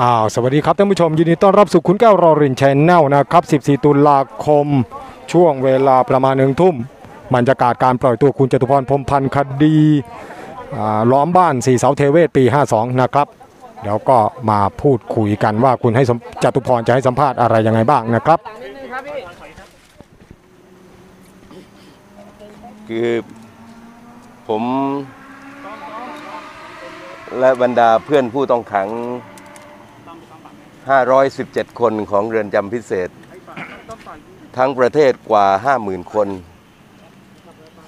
อ้าวสวัสดีครับท่านผู้ชมยินดีต้อนรับสู่คุณแก้วรอรินชแนลนะครับ 14 ตุลาคม ช่วงเวลาประมาณหนึ่งทุ่มบรรยากาศการปล่อยตัวคุณจตุพรพรมพันธ์คดีล้อมบ้านสีเสาเทเวศปี 52 นะครับเดี๋ยวก็มาพูดคุยกันว่าคุณให้จตุพรจะให้สัมภาษณ์อะไรยังไงบ้างนะครับ คือผม และบรรดาเพื่อนผู้ต้องขัง 517 คนของเรือนจำพิเศษ ทั้งประเทศกว่า 50,000 คน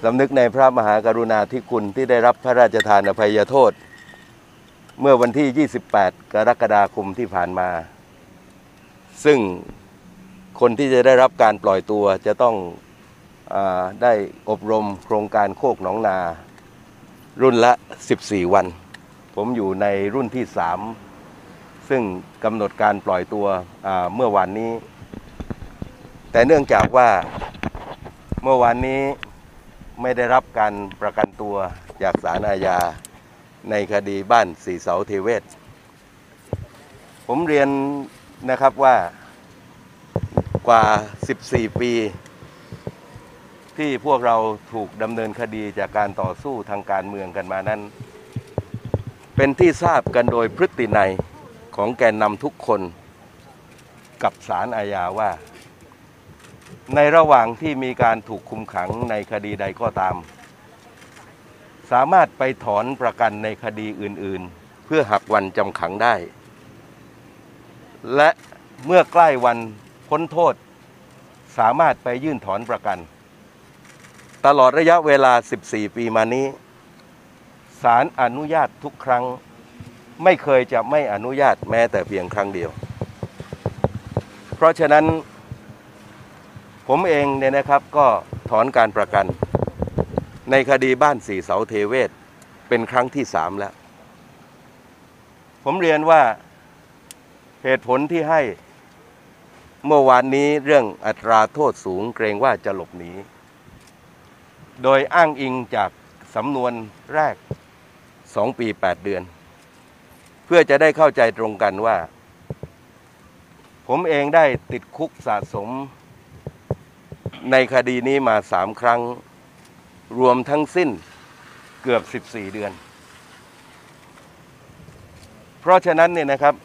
สำนึกในพระมหากรุณาธิคุณที่ได้รับพระราชทานอภัยโทษ เมื่อวันที่ 28 กรกฎาคมที่ผ่านมา ซึ่งคนที่จะได้รับการปล่อยตัวจะต้องอได้อบรมโครงการโคกหนองนา รุ่นละ 14 วัน ผมอยู่ในรุ่นที่ 3 ซึ่งกำหนดการปล่อยตัวเมื่อวานนี้ แต่เนื่องจากว่าเมื่อวานนี้ไม่ได้รับการประกันตัวจากศาลอาญาในคดีบ้านสีเสาเทเวศ ผมเรียนนะครับว่ากว่า 14 ปี ที่พวกเราถูกดำเนินคดีจากการต่อสู้ทางการเมืองกันมานั้น เป็นที่ทราบกันโดยพฤตินัย ของแกนนำทุกคนกับศาลอาญาว่า ในระหว่างที่มีการถูกคุมขังในคดีใดก็ตาม สามารถไปถอนประกันในคดีอื่นๆ เพื่อหักวันจำขังได้ และเมื่อใกล้วันพ้นโทษ สามารถไปยื่นถอนประกัน ตลอดระยะเวลา 14 ปีมานี้ศาลอนุญาตทุกครั้ง ไม่เคยจะไม่อนุญาตแม้แต่เพียงครั้งเดียว เพราะฉะนั้นผมเองเนี่ยนะครับก็ถอนการประกัน ในคดีบ้านสี่เสาเทเวศ เป็นครั้งที่สามแล้ว ผมเรียนว่าเหตุผลที่ให้เมื่อวานนี้เรื่องอัตราโทษสูงเกรงว่าจะหลบหนี โดยอ้างอิงจากสำนวนแรก 2 ปี 8 เดือน เพื่อจะได้เข้าใจตรงกันว่า ผมเองได้ติดคุกสะสม ในคดีนี้มาสามครั้ง รวมทั้งสิ้นเกือบ 14 เดือน เพราะฉะนั้นเนี่ยนะครับ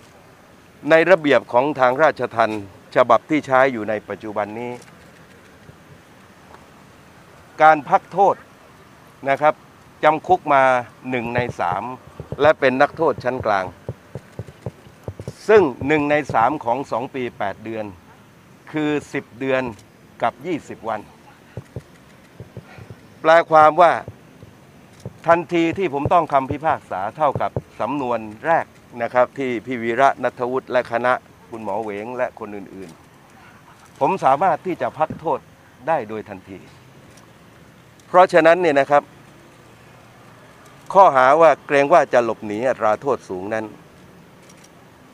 ในระเบียบของทางราชทัณฑ์ฉบับที่ใช้อยู่ในปัจจุบันนี้ การพักโทษนะครับจำคุกมาหนึ่งในสาม และเป็นนักโทษชั้นกลาง ซึ่งหนึ่งในสามของสองปีแปดเดือน คือ 10 เดือนกับ 20 วัน แปลความว่าทันทีที่ผมต้องคำพิพากษาเท่ากับสำนวนแรกนะครับ ที่พี่วีระนัทวุฒิและคณะคุณหมอเวงและคนอื่นๆ ผมสามารถที่จะพักโทษได้โดยทันที เพราะฉะนั้นเนี่ยนะครับ ข้อหาว่าเกรงว่าจะหลบหนีอัตราโทษสูงนั้น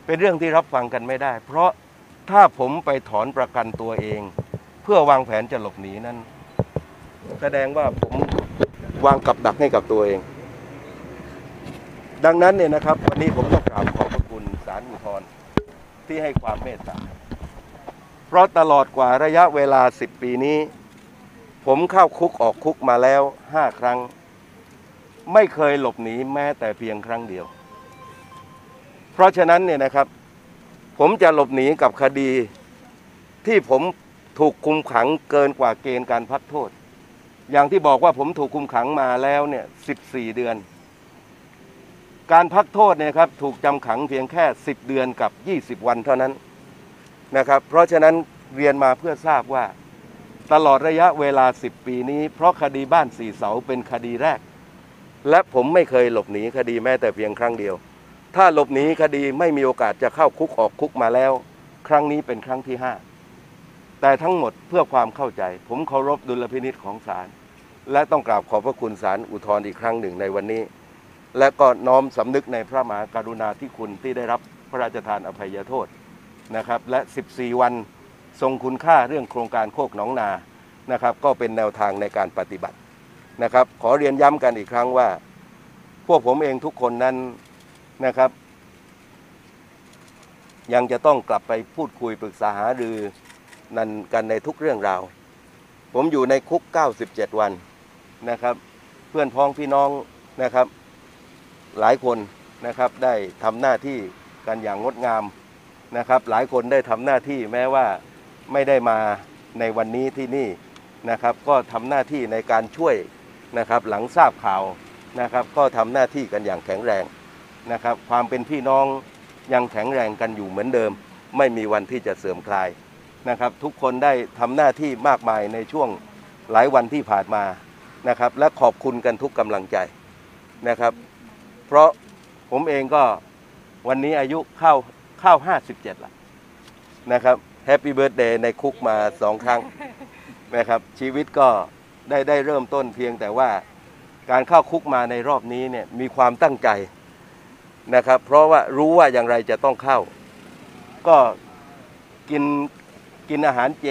เป็นเรื่องที่รับฟังกันไม่ได้ เพราะถ้าผมไปถอนประกันตัวเอง เพื่อวางแผนจะหลบหนีนั้น แสดงว่าผมวางกับดักให้กับตัวเอง ดังนั้นเนี่ยนะครับ วันนี้ผมต้องกราบขอบพระคุณศาลอุทธรณ์ที่ให้ความเมตตาเพราะตลอดกว่าระยะเวลา 10 ปีนี้ ผมเข้าคุกออกคุกมาแล้ว 5 ครั้ง ไม่เคยหลบหนีแม้แต่เพียงครั้งเดียว เพราะฉะนั้นเนี่ยนะครับ ผมจะหลบหนีกับคดีที่ผมถูกคุมขังเกินกว่าเกณฑ์การพักโทษ อย่างที่บอกว่าผมถูกคุมขังมาแล้วเนี่ย14 เดือน การพักโทษเนี่ยครับถูกจำขังเพียงแค่ 10 เดือนกับ 20 วันเท่านั้นนะครับ เพราะฉะนั้นเรียนมาเพื่อทราบว่า ตลอดระยะเวลา 10 ปีนี้ เพราะคดีบ้านสี่เสาเป็นคดีแรก และผมไม่เคยหลบหนีคดีแม้แต่เพียงครั้งเดียว ถ้าหลบหนีคดีไม่มีโอกาสจะเข้าคุกออกคุกมาแล้ว ครั้งนี้เป็นครั้งที่ห้าแต่ทั้งหมดเพื่อความเข้าใจ ผมเคารพดุลพินิษของศาลและต้องกราบขอบพระคุณศาลอุทธรณ์อีกครั้งหนึ่งในวันนี้ และก็น้อมสำนึกในพระมหากรุณาธิคุณที่ได้รับพระราชทานอภัยโทษนะครับ และ 14 วันทรงคุณค่าเรื่องโครงการโคกหนองนานะครับ ก็เป็นแนวทางในการปฏิบัติ นะครับ ขอเรียนย้ำกันอีกครั้งว่า พวกผมเองทุกคนนั้นนะครับ ยังจะต้องกลับไปพูดคุยปรึกษาหารือนันกันในทุกเรื่องราว ผมอยู่ในคุก 97 วันนะครับ เพื่อนพ้องพี่น้องนะครับ หลายคนนะครับได้ทำหน้าที่กันอย่างงดงามนะครับ หลายคนได้ทำหน้าที่แม้ว่าไม่ได้มาในวันนี้ที่นี่นะครับ ก็ทำหน้าที่ในการช่วย นะครับหลังทราบข่าวนะครับก็ทำหน้าที่กันอย่างแข็งแรงนะครับความเป็นพี่น้องยังแข็งแรงกันอยู่เหมือนเดิม ไม่มีวันที่จะเสื่อมคลายนะครับทุกคนได้ทำหน้าที่มากมายในช่วงหลายวันที่ผ่านมานะครับและขอบคุณกันทุกกำลังใจนะครับ เพราะผมเองก็วันนี้อายุเข้าเข้า 57ละนะครับแฮปปี้เบิร์ดเดย์ในคุกมาสองครั้งนะครับชีวิตก็ ได้ได้เริ่มต้นเพียงแต่ว่าการเข้าคุกมาในรอบนี้เนี่ยมีความตั้งใจนะครับ เพราะว่ารู้ว่าอย่างไรจะต้องเข้า ก็กินกินอาหารเจ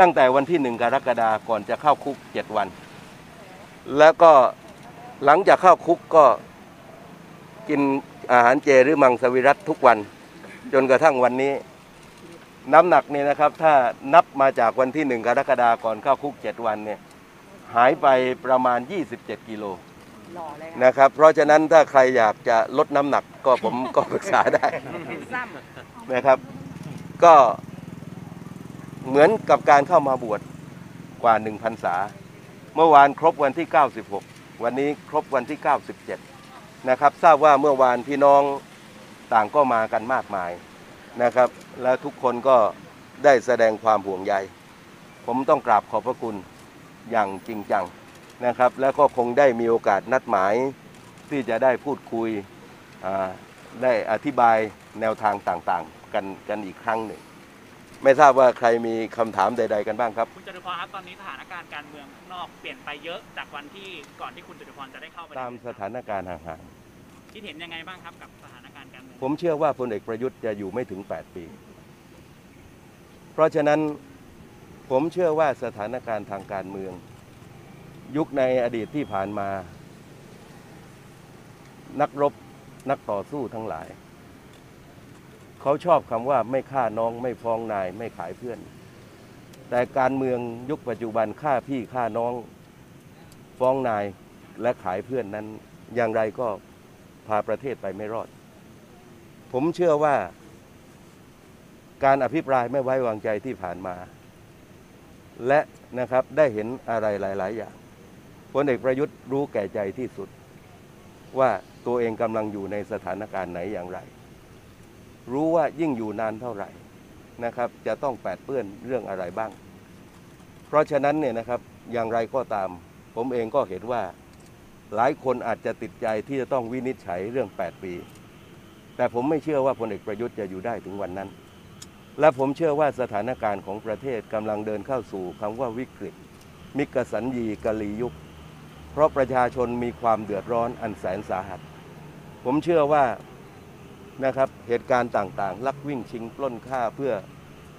ตั้งแต่วันที่หนึ่งกรกฎาก่อนจะเข้าคุกเจ็ดวัน แล้วก็หลังจากเข้าคุกก็กินอาหารเจหรือมังสวิรัตทุกวัน จนกระทั่งวันนี้ น้ำหนักเนี่ยนะครับถ้านับมาจากวันที่หนึ่งกรกฎาคมก่อนเข้าคุกเจ็ดวันเนี่ยหายไปประมาณ 27 กิโลหล่อเลยค่ะนะครับ เพราะฉะนั้นถ้าใครอยากจะลดน้ำหนักก็ผม ก็ปรึกษาได้ซ้นะครับ ก็เหมือนกับการเข้ามาบวชกว่า1พรรษา เมื่อวานครบวันที่ 96 วันนี้ครบวันที่ 97 นะครับ ทราบว่าเมื่อวานพี่น้องต่างก็มากันมากมาย นะครับ แล้วทุกคนก็ได้แสดงความห่วงใย ผมต้องกราบขอบพระคุณอย่างจริงจังนะครับ แล้วก็คงได้มีโอกาสนัดหมายที่จะได้พูดคุยอ่าได้อธิบายแนวทางต่างๆ กันกันอีกครั้งหนึ่ง ไม่ทราบว่าใครมีคำถามใด ๆ กันบ้างครับคุณจตุพรครับตอนนี้สถานการณ์การเมืองข้างนอกเปลี่ยนไปเยอะจากวันที่ก่อนที่คุณจตุพรจะได้เข้าไปตามสถานการณ์ห่าง คิดเห็นยังไงบ้างครับกับสถานการณ์การเมืองผมเชื่อว่าพลเอกประยุทธ์จะอยู่ไม่ถึง 8 ปี เพราะฉะนั้นผมเชื่อว่าสถานการณ์ทางการเมือง ยุคในอดีตที่ผ่านมา นักรบนักต่อสู้ทั้งหลาย เขาชอบคำว่าไม่ฆ่าน้องไม่ฟ้องนายไม่ขายเพื่อน แต่การเมืองยุคปัจจุบันฆ่าพี่ฆ่าน้อง ฟ้องนายและขายเพื่อนนั้น อย่างไรก็ พาประเทศไปไม่รอด ผมเชื่อว่า การอภิปรายไม่ไว้วางใจที่ผ่านมา และนะครับได้เห็นอะไรหลาย ๆ อย่างพลเอกประยุทธ์รู้แก่ใจที่สุด ว่าตัวเองกำลังอยู่ในสถานการณ์ไหนอย่างไร รู้ว่ายิ่งอยู่นานเท่าไหร่นะครับ จะต้องแปดเปื้อนเรื่องอะไรบ้าง เพราะฉะนั้นเนี่ยนะครับอย่างไรก็ตาม ผมเองก็เห็นว่า หลายคนอาจจะติดใจที่จะต้องวินิจฉัยเรื่อง 8 ปี แต่ผมไม่เชื่อว่าพลเอกประยุทธ์จะอยู่ได้ถึงวันนั้น และผมเชื่อว่าสถานการณ์ของประเทศกำลังเดินเข้าสู่คำว่าวิกฤต มิกสัญญีกะลียุค เพราะประชาชนมีความเดือดร้อนอันแสนสาหัส ผมเชื่อว่านะครับเหตุการณ์ต่างๆ ลักวิ่งชิงปล้นฆ่าเพื่อ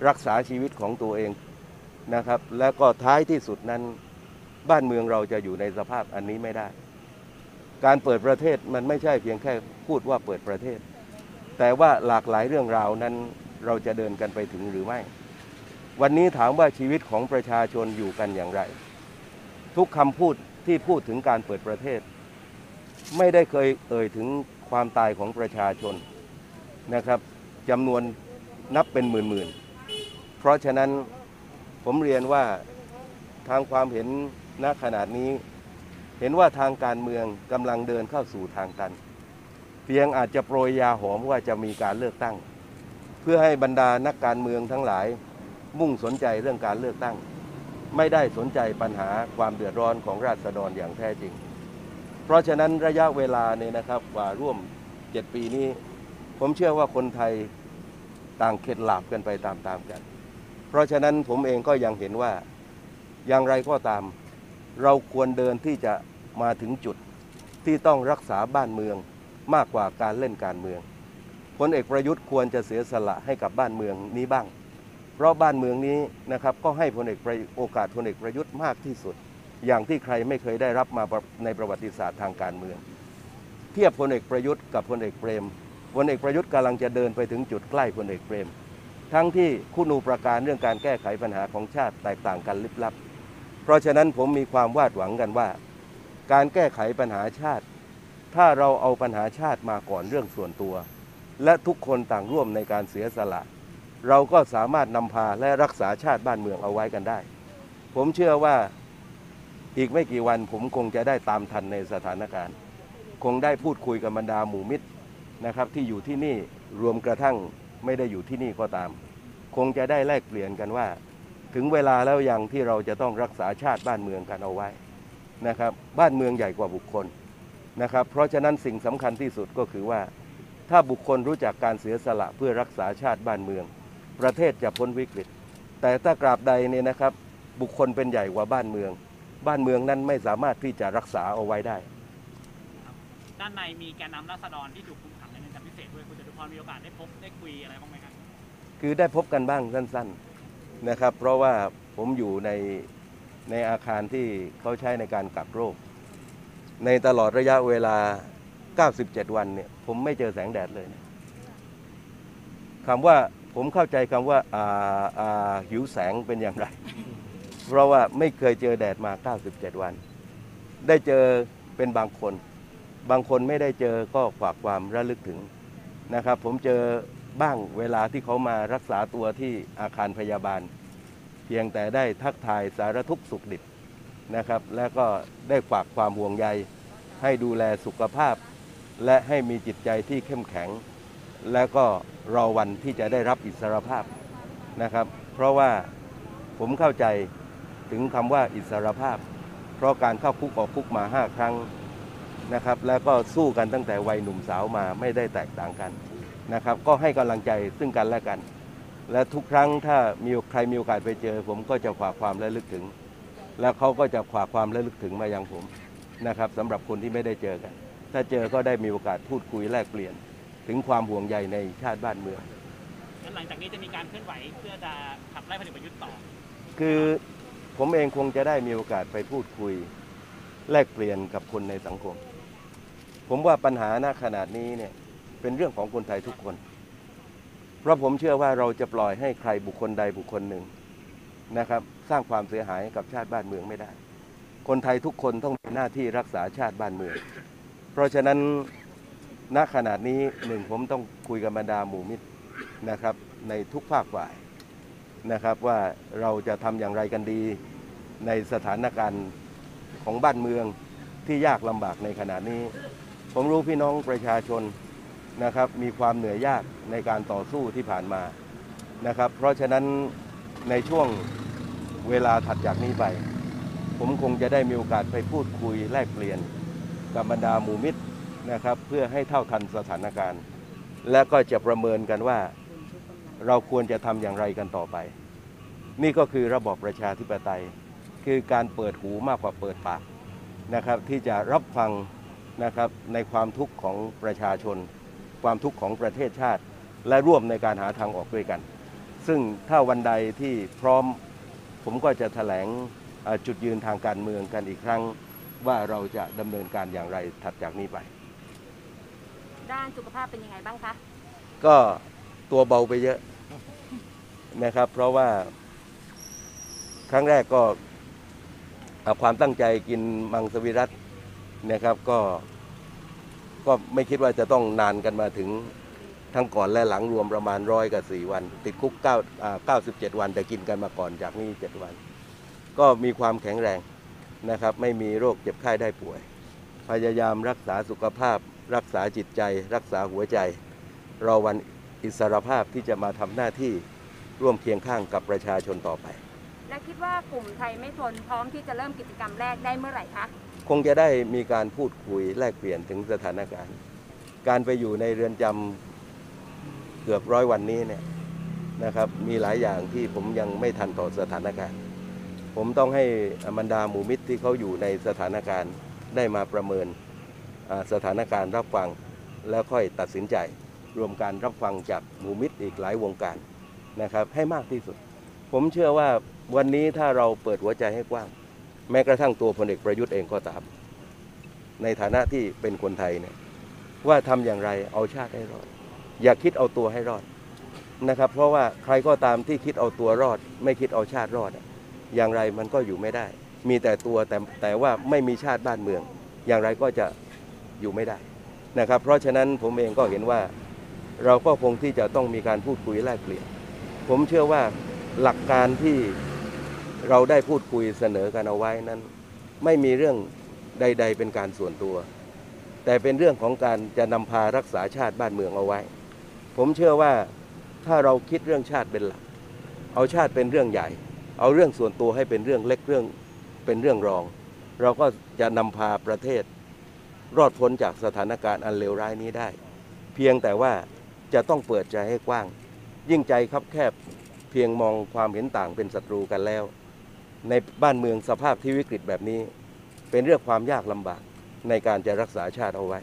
รักษาชีวิตของตัวเองนะครับ และก็ท้ายที่สุดนั้น บ้านเมืองเราจะอยู่ในสภาพอันนี้ไม่ได้ การเปิดประเทศมันไม่ใช่เพียงแค่พูดว่าเปิดประเทศ แต่ว่าหลากหลายเรื่องราวนั้นเราจะเดินกันไปถึงหรือไม่ วันนี้ถามว่าชีวิตของประชาชนอยู่กันอย่างไร ทุกคำพูดที่พูดถึงการเปิดประเทศ ไม่ได้เคยเอ่ยถึงความตายของประชาชนนะครับจำนวนนับเป็นหมื่นๆ เพราะฉะนั้นผมเรียนว่าทางความเห็นณขนาดนี้ เห็นว่าทางการเมืองกำลังเดินเข้าสู่ทางตัน เพียงอาจจะโปรยยาหอมว่าจะมีการเลือกตั้ง เพื่อให้บรรดานักการเมืองทั้งหลาย มุ่งสนใจเรื่องการเลือกตั้ง ไม่ได้สนใจปัญหาความเดือดร้อนของราษฎรอย่างแท้จริง เพราะฉะนั้นระยะเวลาเนี่ยนะครับกว่าร่วม 7 ปีนี้ ผมเชื่อว่าคนไทยต่างเข็ดหลาบกันไปตามๆกัน เพราะฉะนั้นผมเองก็ยังเห็นว่าอย่างไรก็ตาม เราควรเดินที่จะมาถึงจุดที่ต้องรักษาบ้านเมืองมากกว่าการเล่นการเมืองพลเอกประยุทธ์ควรจะเสียสละให้กับบ้านเมืองนี้บ้าง เพราะบ้านเมืองนี้นะครับก็ให้พลเอกประยุโอกาสพลเอกประยุทธ์มากที่สุด อย่างที่ใครไม่เคยได้รับมาในประวัติศาสตร์ทางการเมือง เทียบพลเอกประยุทธ์กับพลเอกเปรมพลเอกประยุทธ์กำลังจะเดินไปถึงจุดใกล้พลเอกเปรม ทั้งที่คุณูประการเรื่องการแก้ไขปัญหาของชาติแตกต่างกันลิบลับ เพราะฉะนั้นผมมีความวาดหวังกันว่า การแก้ไขปัญหาชาติ ถ้าเราเอาปัญหาชาติมาก่อนเรื่องส่วนตัว และทุกคนต่างร่วมในการเสียสละ เราก็สามารถนำพาและรักษาชาติบ้านเมืองเอาไว้กันได้ ผมเชื่อว่าอีกไม่กี่วันผมคงจะได้ตามทันในสถานการณ์ คงได้พูดคุยกับบรรดาหมู่มิตรนะครับที่อยู่ที่นี่รวมกระทั่งไม่ได้อยู่ที่นี่ก็ตาม คงจะได้แลกเปลี่ยนกันว่า ถึงเวลาแล้วยังที่เราจะต้องรักษาชาติบ้านเมืองกันเอาไว้นะครับ บ้านเมืองใหญ่กว่าบุคคลนะครับ เพราะฉะนั้นสิ่งสำคัญที่สุดก็คือว่า ถ้าบุคคลรู้จักการเสียสละเพื่อรักษาชาติบ้านเมือง ประเทศจะพ้นวิกฤต แต่ถ้ากราบใดเนี่ยนะครับ บุคคลเป็นใหญ่กว่าบ้านเมือง บ้านเมืองนั้นไม่สามารถที่จะรักษาเอาไว้ได้ ด้านในมีแกนนำราษฎรที่ถูกคุมขังในเรือนจำพิเศษด้วยคุณจตุพรมีโอกาสได้พบได้คุยอะไรบ้างไหมครับคือได้พบกันบ้างสั้นๆ นะครับ เพราะว่าผมอยู่ในในอาคารที่เขาใช้ในการกักโรค ในตลอดระยะเวลา 97 วันเนี่ยผมไม่เจอแสงแดดเลยนะคำว่าผมเข้าใจคำว่าอ่าอ่าหิวแสงเป็นอย่างไร เพราะว่าไม่เคยเจอแดดมา 97 วัน ได้เจอเป็นบางคน บางคนไม่ได้เจอก็ฝากความระลึกถึงนะครับ ผมเจอ บ้างเวลาที่เขามารักษาตัวที่อาคารพยาบาล เพียงแต่ได้ทักทายสารทุกสุขดิบนะครับ และก็ได้ฝากความห่วงใย ให้ดูแลสุขภาพ และให้มีจิตใจที่เข้มแข็ง และก็รอวันที่จะได้รับอิสรภาพนะครับ เพราะว่าผมเข้าใจถึงคำว่าอิสรภาพ เพราะการเข้าคุกออกคุกมาห้าครั้งนะครับ แล้วก็สู้กันตั้งแต่วัยหนุ่มสาวมาไม่ได้แตกต่างกัน นะครับ ก็ให้กำลังใจซึ่งกันและกัน และทุกครั้งถ้ามีใครมีโอกาสไปเจอ ผมก็จะฝากความระลึกถึง แล้วเขาก็จะฝากความระลึกถึงมายังผมนะครับสำหรับคนที่ไม่ได้เจอกัน ถ้าเจอก็ได้มีโอกาสพูดคุยแลกเปลี่ยน ถึงความห่วงใยในชาติบ้านเมืองงั้นหลังจากนี้จะมีการเคลื่อนไหวเพื่อจะขับไล่พลเอกประยุทธ์ต่อ คือผมเองคงจะได้มีโอกาสไปพูดคุย แลกเปลี่ยนกับคนในสังคม ผมว่าปัญหาณขนาดนี้เนี่ย เป็นเรื่องของคนไทยทุกคน เพราะผมเชื่อว่าเราจะปล่อยให้ใครบุคคลใดบุคคลหนึ่งนะครับ สร้างความเสียหายให้กับชาติบ้านเมืองไม่ได้ คนไทยทุกคนต้องมีหน้าที่รักษาชาติบ้านเมือง เพราะฉะนั้นณขนาดนี้หนึ่งผมต้องคุยกับบรรดาหมู่มิตรนะครับ ในทุกภาคฝ่ายนะครับว่าเราจะทำอย่างไรกันดีในสถานการณ์ของบ้านเมืองที่ยากลำบากในขณะนี้ ผมรู้พี่น้องประชาชน นะครับมีความเหนื่อยยากในการต่อสู้ที่ผ่านมานะครับ เพราะฉะนั้นในช่วงเวลาถัดจากนี้ไป ผมคงจะได้มีโอกาสไปพูดคุยแลกเปลี่ยนกับบรรดาหมู่มิตรนะครับ เพื่อให้เท่าทันสถานการณ์ และก็จะประเมินกันว่าเราควรจะทำอย่างไรกันต่อไป นี่ก็คือระบอบประชาธิปไตย คือการเปิดหูมากกว่าเปิดปากนะครับ ที่จะรับฟังนะครับในความทุกข์ของประชาชน ความทุกข์ของประเทศชาติ และร่วมในการหาทางออกด้วยกัน ซึ่งถ้าวันใดที่พร้อมผมก็จะแถลงอ่าจุดยืนทางการเมืองกันอีกครั้ง ว่าเราจะดำเนินการอย่างไรถัดจากนี้ไป ด้านสุขภาพเป็นยังไงบ้างคะก็ตัวเบาไปเยอะนะครับ เพราะว่าครั้งแรกก็เอาความตั้งใจกินมังสวิรัตนะครับก็ ก็ไม่คิดว่าจะต้องนานกันมาถึงทั้งก่อนและหลังรวมประมาณร้อยกับสี่วัน ติดคุกเก้าเก้าสิบเจ็ดวัน แต่กินกันมาก่อนจากนี้เจ็ดวัน ก็มีความแข็งแรงนะครับ ไม่มีโรคเจ็บไข้ได้ป่วย พยายามรักษาสุขภาพ รักษาจิตใจ รักษาหัวใจ รอวันอิสรภาพที่จะมาทำหน้าที่ร่วมเคียงข้างกับประชาชนต่อไป และคิดว่ากลุ่มไทยไม่ทนพร้อมที่จะเริ่มกิจกรรมแรกได้เมื่อไหร่คะ คงจะได้มีการพูดคุยแลกเปลี่ยนถึงสถานการณ์ การไปอยู่ในเรือนจำเกือบร้อยวันนี้เนี่ยนะครับมีหลายอย่างที่ผมยังไม่ทันต่อสถานการณ์ ผมต้องให้บรรดาหมู่มิตรที่เขาอยู่ในสถานการณ์ได้มาประเมินสถานการณ์รับฟังแล้วค่อยตัดสินใจ รวมการรับฟังจากหมู่มิตรอีกหลายวงการนะครับให้มากที่สุด ผมเชื่อว่าวันนี้ถ้าเราเปิดหัวใจให้กว้าง แม้กระทั่งตัวพลเอกประยุทธ์เองก็ตาม ในฐานะที่เป็นคนไทยเนี่ยว่าทำอย่างไรเอาชาติให้รอด อย่าคิดเอาตัวให้รอดนะครับ เพราะว่าใครก็ตามที่คิดเอาตัวรอด ไม่คิดเอาชาติรอดอะอย่างไรมันก็อยู่ไม่ได้ มีแต่ตัวแต่แต่ว่าไม่มีชาติบ้านเมือง อย่างไรก็จะอยู่ไม่ได้นะครับ เพราะฉะนั้นผมเองก็เห็นว่าเราก็คงที่จะต้องมีการพูดคุยแลกเปลี่ยนผมเชื่อว่าหลักการที่ เราได้พูดคุยเสนอกันเอาไว้นั้น ไม่มีเรื่องใด ๆ เป็นการส่วนตัว แต่เป็นเรื่องของการจะนำพารักษาชาติบ้านเมืองเอาไว้ ผมเชื่อว่าถ้าเราคิดเรื่องชาติเป็นหลัก เอาชาติเป็นเรื่องใหญ่ เอาเรื่องส่วนตัวให้เป็นเรื่องเล็กเรื่องเป็นเรื่องรอง เราก็จะนำพาประเทศ รอดพ้นจากสถานการณ์อันเลวร้ายนี้ได้ เพียงแต่ว่าจะต้องเปิดใจให้กว้าง ยิ่งใจคับแคบเพียงมองความเห็นต่างเป็นศัตรูกันแล้ว ในบ้านเมืองสภาพที่วิกฤตแบบนี้ เป็นเรื่องความยากลำบากในการจะรักษาชาติเอาไว้